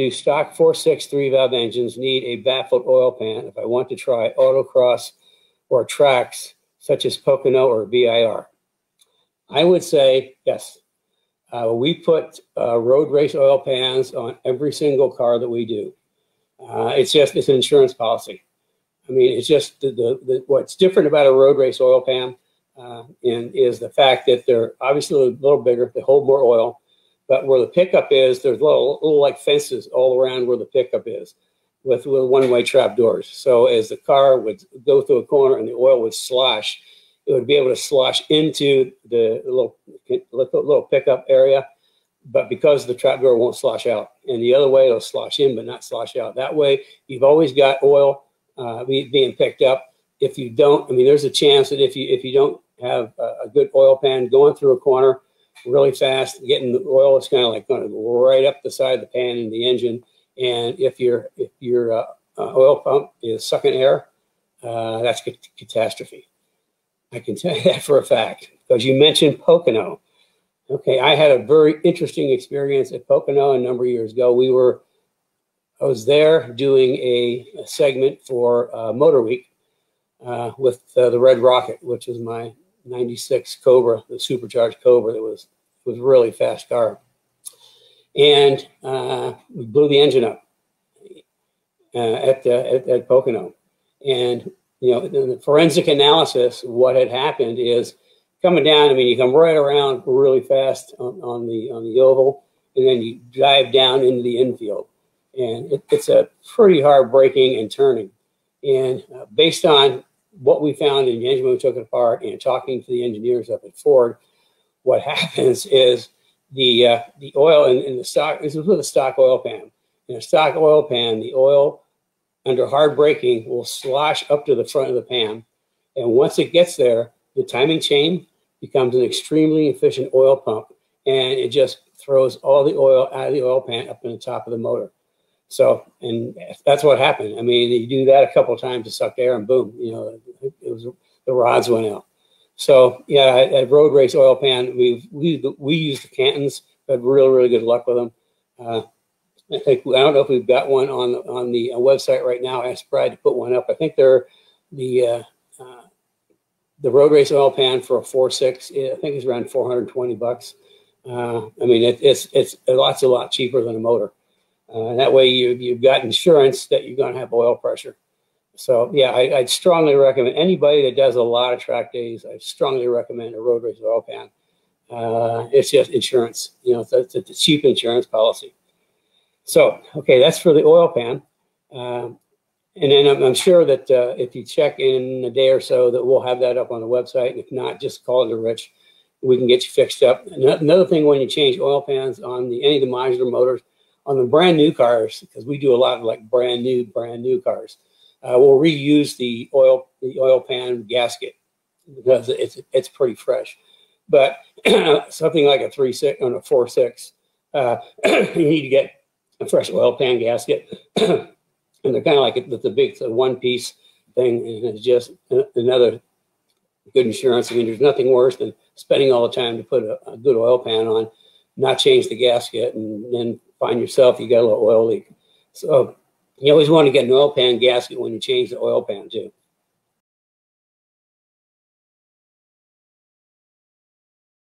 do stock 463 valve engines need a baffled oil pan if I want to try autocross or tracks such as Pocono or VIR? I would say yes. Uh, we put uh, road race oil pans on every single car that we do. Uh, it's just it's an insurance policy. I mean, it's just the, the, the what's different about a road race oil pan uh, and is the fact that they're obviously a little bigger, they hold more oil, but where the pickup is, there's little, little like fences all around where the pickup is with, with one-way trap doors. So as the car would go through a corner and the oil would slosh, it would be able to slosh into the little, little pickup area. But because the trap door won't slosh out, and the other way it'll slosh in but not slosh out. That way, you've always got oil uh, being picked up. If you don't, I mean, there's a chance that if you if you don't have a, a good oil pan going through a corner really fast, getting the oil is kind of like going right up the side of the pan in the engine. And if your if your uh, uh, oil pump is sucking air, uh, that's a catastrophe. I can tell you that for a fact because you mentioned Pocono. Okay, I had a very interesting experience at Pocono a number of years ago. We were, I was there doing a, a segment for uh, MotorWeek uh, with uh, the Red Rocket, which is my 96 Cobra, the supercharged Cobra that was was really fast car. And uh, we blew the engine up uh, at, uh, at, at Pocono. And you know, the forensic analysis, what had happened is coming down. I mean, you come right around really fast on, on the on the oval, and then you dive down into the infield, and it, it's a pretty hard braking and turning. And uh, based on what we found in the engine when we took it apart and talking to the engineers up at Ford, what happens is the uh, the oil in, in, the stock, this is with a stock oil pan. In a stock oil pan, the oil under hard braking will slosh up to the front of the pan. And once it gets there, the timing chain becomes an extremely efficient oil pump and it just throws all the oil out of the oil pan up in the top of the motor. So, and that's what happened. I mean, you do that a couple of times to suck air, and boom, you know, it, was the rods went out. So, yeah, at Road Race Oil Pan, we we we used the Cantons, had really really good luck with them. Uh, I think I don't know if we've got one on on the uh, website right now. I asked Brad to put one up. I think they're the uh, uh, the Road Race Oil Pan for a four six. I think it's around four hundred twenty bucks. Uh, I mean, it, it's it's a lot's a lot cheaper than a motor. That way you, you've got insurance that you're going to have oil pressure. So yeah, I, would strongly recommend anybody that does a lot of track days. I strongly recommend a road race oil pan. Uh, it's just insurance, you know, it's, it's, a cheap insurance policy. So okay, that's for the oil pan. Um, and then I'm, I'm sure that uh, if you check in a day or so, that we'll have that up on the website. And if not, just call it to Rich. We can get you fixed up. Another thing, when you change oil pans on the any of the modular motors, on the brand new cars, because we do a lot of like brand new, brand new cars, uh, we'll reuse the oil the oil pan gasket because it's it's pretty fresh. But something like a three six on a four six, uh, you need to get a fresh oil pan gasket, and they're kind of like the, the big the one piece thing, and it's just another good insurance. I mean, there's nothing worse than spending all the time to put a, a good oil pan on, not change the gasket, and then find yourself you got a little oil leak. So you always want to get an oil pan gasket when you change the oil pan too.